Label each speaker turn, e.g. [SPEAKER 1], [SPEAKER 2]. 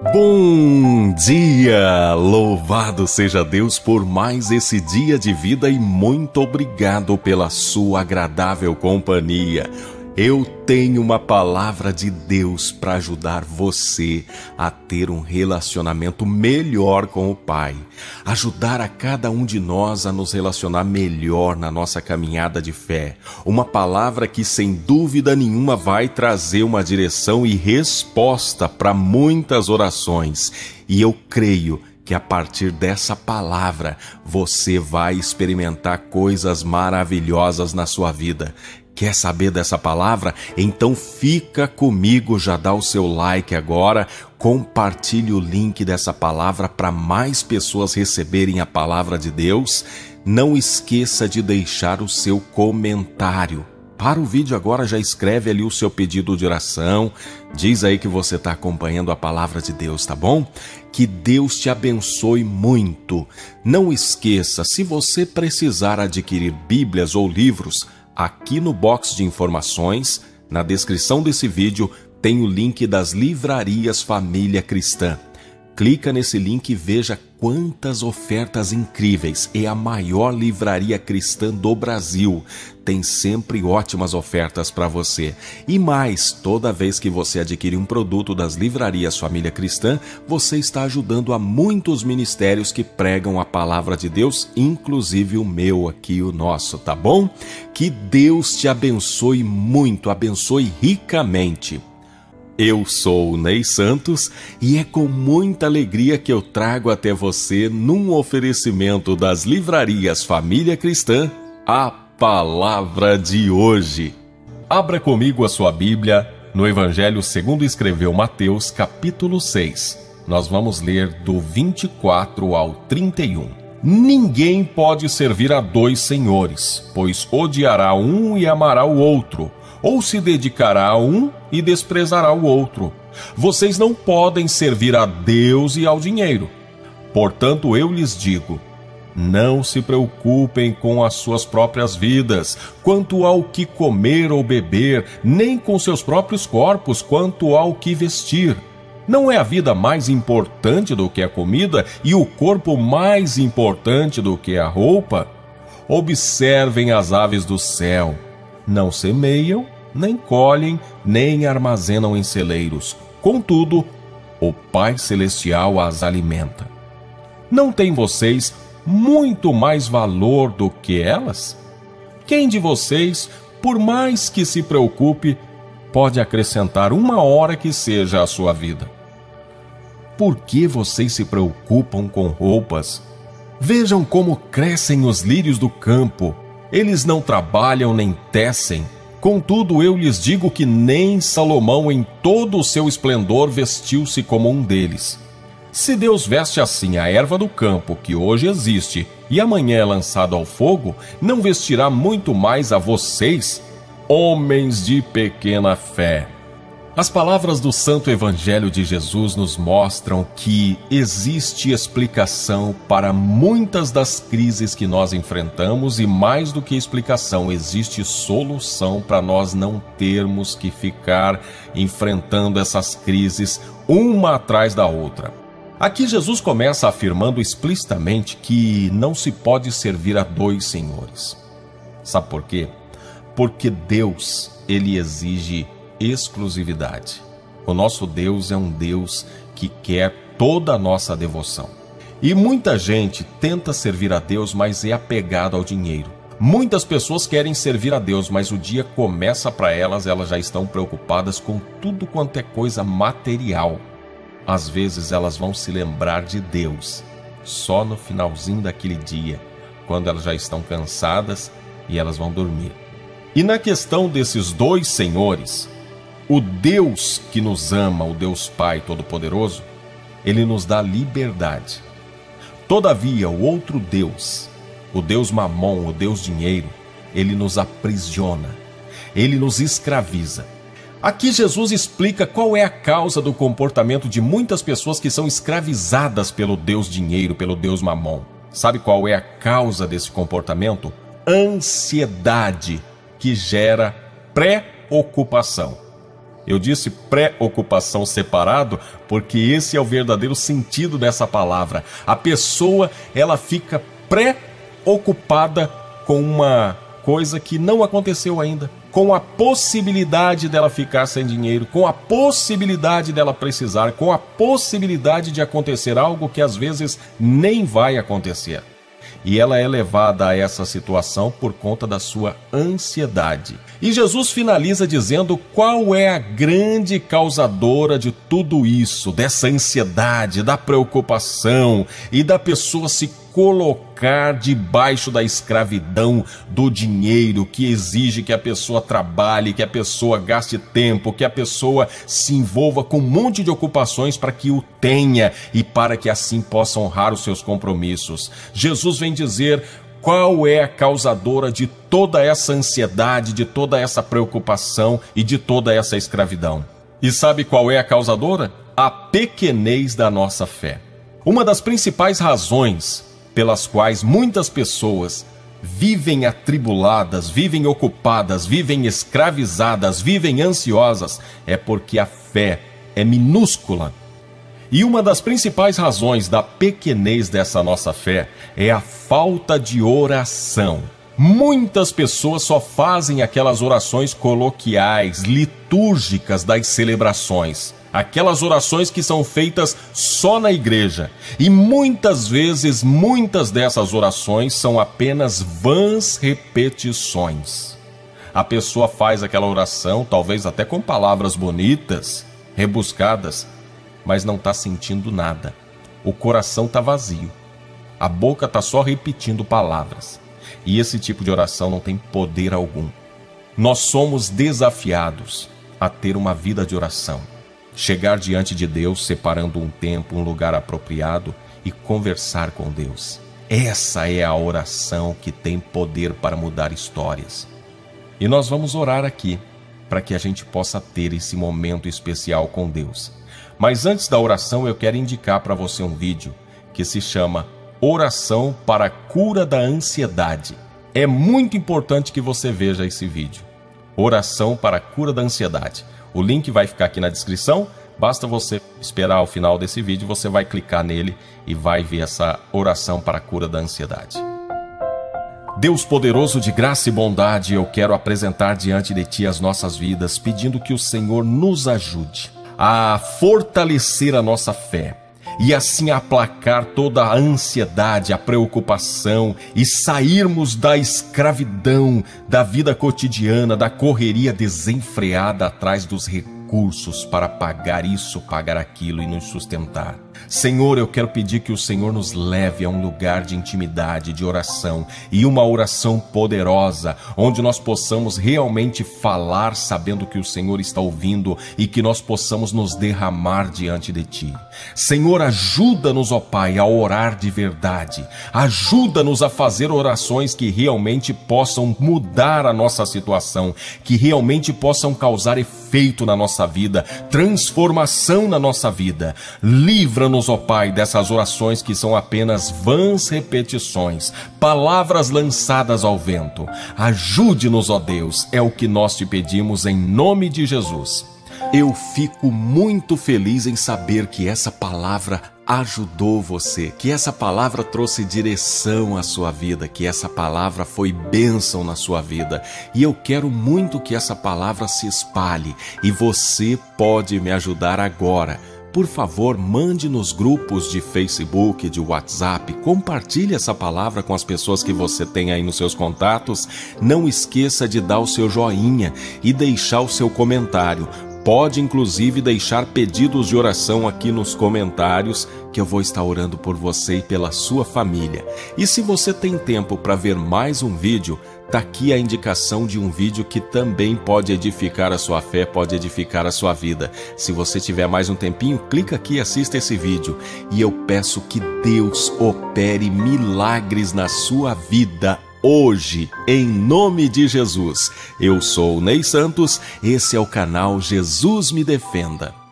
[SPEAKER 1] Bom dia! Louvado seja Deus por mais esse dia de vida e muito obrigado pela sua agradável companhia. Eu tenho uma palavra de Deus para ajudar você a ter um relacionamento melhor com o Pai, ajudar a cada um de nós a nos relacionar melhor na nossa caminhada de fé. Uma palavra que sem dúvida nenhuma vai trazer uma direção e resposta para muitas orações. E eu creio que a partir dessa palavra você vai experimentar coisas maravilhosas na sua vida. Quer saber dessa palavra? Então fica comigo, já dá o seu like agora, compartilhe o link dessa palavra para mais pessoas receberem a palavra de Deus. Não esqueça de deixar o seu comentário. Para o vídeo agora já escreve ali o seu pedido de oração, diz aí que você está acompanhando a palavra de Deus, tá bom? Que Deus te abençoe muito. Não esqueça, se você precisar adquirir Bíblias ou livros, Aqui no box de informações, na descrição desse vídeo, tem o link das livrarias Família Cristã. Clica nesse link e veja quantas ofertas incríveis. É a maior livraria cristã do Brasil. Tem sempre ótimas ofertas para você. E mais, toda vez que você adquire um produto das livrarias Família Cristã, você está ajudando a muitos ministérios que pregam a palavra de Deus, inclusive o meu aqui, o nosso, tá bom? Que Deus te abençoe muito, abençoe ricamente. Eu sou o Ney Santos e é com muita alegria que eu trago até você, num oferecimento das livrarias Família Cristã, a palavra de hoje. Abra comigo a sua Bíblia no Evangelho segundo escreveu Mateus, capítulo 6. Nós vamos ler do 24 ao 31. Ninguém pode servir a dois senhores, pois odiará um e amará o outro ou se dedicará a um e desprezará o outro. Vocês não podem servir a Deus e ao dinheiro. Portanto, eu lhes digo: não se preocupem com as suas próprias vidas, quanto ao que comer ou beber, nem com seus próprios corpos, quanto ao que vestir. Não é a vida mais importante do que a comida e o corpo mais importante do que a roupa? Observem as aves do céu não semeiam, nem colhem, nem armazenam em celeiros. Contudo, o Pai Celestial as alimenta. Não têm vocês muito mais valor do que elas? Quem de vocês, por mais que se preocupe, pode acrescentar uma hora que seja à sua vida? Por que vocês se preocupam com roupas? Vejam como crescem os lírios do campo eles não trabalham nem tecem. Contudo, eu lhes digo que nem Salomão, em todo o seu esplendor, vestiu-se como um deles. Se Deus veste assim a erva do campo, que hoje existe, e amanhã é lançada ao fogo, não vestirá muito mais a vocês, homens de pequena fé. As palavras do Santo Evangelho de Jesus nos mostram que existe explicação para muitas das crises que nós enfrentamos e, mais do que explicação, existe solução para nós não termos que ficar enfrentando essas crises uma atrás da outra. Aqui Jesus começa afirmando explicitamente que não se pode servir a dois senhores. Sabe por quê? Porque Deus, ele exige exclusividade. O nosso Deus é um Deus que quer toda a nossa devoção. E muita gente tenta servir a Deus, mas é apegado ao dinheiro. Muitas pessoas querem servir a Deus, mas o dia começa para elas, elas já estão preocupadas com tudo quanto é coisa material. Às vezes elas vão se lembrar de Deus só no finalzinho daquele dia, quando elas já estão cansadas e elas vão dormir. E na questão desses dois senhores, o Deus que nos ama, o Deus Pai Todo-Poderoso, ele nos dá liberdade. Todavia, o outro Deus, o Deus Mamon, o Deus Dinheiro, ele nos aprisiona, ele nos escraviza. Aqui Jesus explica qual é a causa do comportamento de muitas pessoas que são escravizadas pelo Deus Dinheiro, pelo Deus Mamon. Sabe qual é a causa desse comportamento? Ansiedade que gera preocupação. Eu disse preocupação separado porque esse é o verdadeiro sentido dessa palavra. A pessoa, ela fica preocupada com uma coisa que não aconteceu ainda, com a possibilidade dela ficar sem dinheiro, com a possibilidade dela precisar, com a possibilidade de acontecer algo que às vezes nem vai acontecer e ela é levada a essa situação por conta da sua ansiedade. E Jesus finaliza dizendo qual é a grande causadora de tudo isso, dessa ansiedade, da preocupação e da pessoa se colocar debaixo da escravidão do dinheiro que exige que a pessoa trabalhe, que a pessoa gaste tempo, que a pessoa se envolva com um monte de ocupações para que o tenha e para que assim possa honrar os seus compromissos. Jesus vem dizer qual é a causadora de toda essa ansiedade, de toda essa preocupação e de toda essa escravidão. E sabe qual é a causadora? A pequenez da nossa fé. Uma das principais razões pelas quais muitas pessoas vivem atribuladas, vivem ocupadas, vivem escravizadas, vivem ansiosas, é porque a fé é minúscula. E uma das principais razões da pequenez dessa nossa fé é a falta de oração. Muitas pessoas só fazem aquelas orações coloquiais, litúrgicas das celebrações aquelas orações que são feitas só na igreja. E muitas vezes, muitas dessas orações são apenas vãs repetições. A pessoa faz aquela oração, talvez até com palavras bonitas, rebuscadas, mas não está sentindo nada. O coração está vazio. A boca está só repetindo palavras. E esse tipo de oração não tem poder algum. Nós somos desafiados a ter uma vida de oração chegar diante de Deus, separando um tempo, um lugar apropriado e conversar com Deus. Essa é a oração que tem poder para mudar histórias. E nós vamos orar aqui para que a gente possa ter esse momento especial com Deus. Mas antes da oração, eu quero indicar para você um vídeo que se chama Oração para a Cura da Ansiedade. É muito importante que você veja esse vídeo. Oração para a Cura da Ansiedade. O link vai ficar aqui na descrição. Basta você esperar o final desse vídeo, você vai clicar nele e vai ver essa oração para a cura da ansiedade. Deus poderoso de graça e bondade, eu quero apresentar diante de Ti as nossas vidas, pedindo que o Senhor nos ajude a fortalecer a nossa fé e assim aplacar toda a ansiedade, a preocupação e sairmos da escravidão da vida cotidiana, da correria desenfreada atrás dos recursos para pagar isso, pagar aquilo e nos sustentar. Senhor, eu quero pedir que o Senhor nos leve a um lugar de intimidade, de oração e uma oração poderosa, onde nós possamos realmente falar sabendo que o Senhor está ouvindo e que nós possamos nos derramar diante de Ti. Senhor, ajuda-nos, ó Pai, a orar de verdade. Ajuda-nos a fazer orações que realmente possam mudar a nossa situação, que realmente possam causar efeito na nossa vida, transformação na nossa vida. Livra-nos Livra-nos, ó Pai, dessas orações que são apenas vãs repetições, palavras lançadas ao vento. Ajude-nos, ó Deus, é o que nós te pedimos em nome de Jesus. Eu fico muito feliz em saber que essa palavra ajudou você, que essa palavra trouxe direção à sua vida, que essa palavra foi bênção na sua vida. E eu quero muito que essa palavra se espalhe e você pode me ajudar agora por favor, mande nos grupos de Facebook, de WhatsApp, compartilhe essa palavra com as pessoas que você tem aí nos seus contatos. Não esqueça de dar o seu joinha e deixar o seu comentário. Pode inclusive deixar pedidos de oração aqui nos comentários, que eu vou estar orando por você e pela sua família. E se você tem tempo para ver mais um vídeo, Tá aqui a indicação de um vídeo que também pode edificar a sua fé, pode edificar a sua vida. Se você tiver mais um tempinho, clica aqui e assista esse vídeo. E eu peço que Deus opere milagres na sua vida hoje, em nome de Jesus. Eu sou o Ney Santos, esse é o canal Jesus Me Defenda.